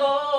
hago